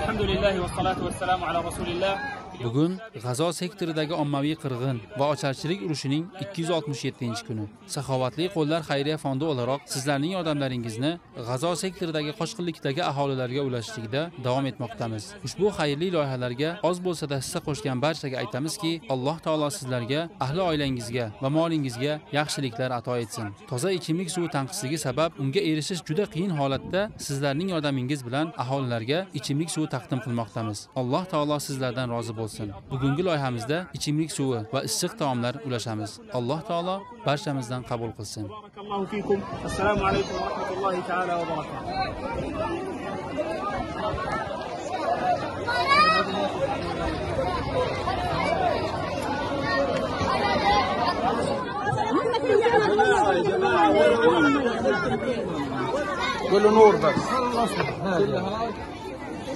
الحمد لله والصلاة والسلام على رسول الله. Bugun G'azo sektoridagi ommaviy qirg'in va ocharchilik urushining 267-kuni. Saxovatli qo'llar xayriya fondi o'laroq sizlarning yordamlaringizni G'azo sektoridagi qochqinlikdagi aholilarga ulashishlikda davom etmoqdamiz. Ushbu xayrli loyihalarga oz bo'lsa-da hissa qo'shgan barchaga aytamizki, Alloh taolo sizlarga, ahli oilangizga va molingizga yaxshiliklar ato etsin. Toza ichimlik suvi tanqisligi sabab unga erishish juda qiyin holatda sizlarning yordamingiz bilan aholilarga ichimlik suvi taqdim qilmoqdamiz. Alloh taolo sizlardan rozi bo'lsin. bo'lsin. Bugungi loyihamizda ichimlik suvi va issiq taomlar ulashamiz. Alloh taolo barchamizdan qabul qilsin. بارك الله فيكم السلام عليكم ورحمة الله تعالى وبركاته قول له نور بس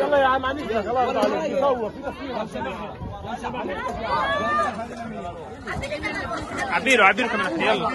يلا يا عم خلاص عليك صور كمان. يلا.